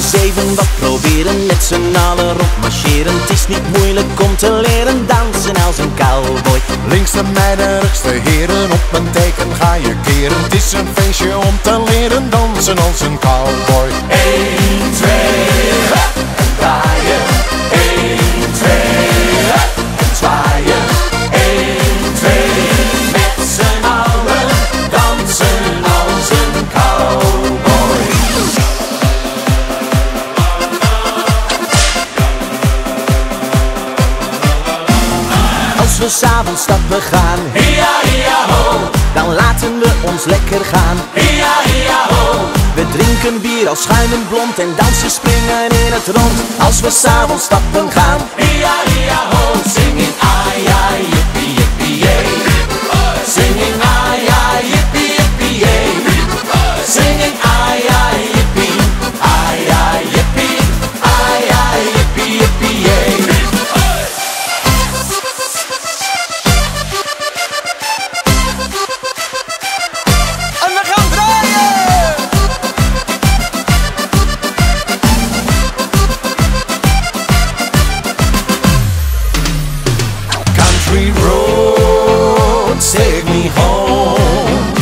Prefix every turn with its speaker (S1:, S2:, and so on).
S1: zeven wat proberen Met z'n allen rondmarcheren Het is niet moeilijk om te leren dansen als een cowboy.
S2: Links de meiden, rechts de heren Op een teken ga je keren. Het is een feestje om te leren dansen als een cowboy.
S1: 1, 2, we s'avonds stappen gaan,
S3: Ia, ia, ho,
S1: dan laten we ons lekker gaan.
S3: ia, ia, ho.
S1: We drinken bier als schuimend blond en dansen springen in het rond. Als we s'avonds stappen gaan,
S3: Ia, ia, ho,
S2: road, take me home.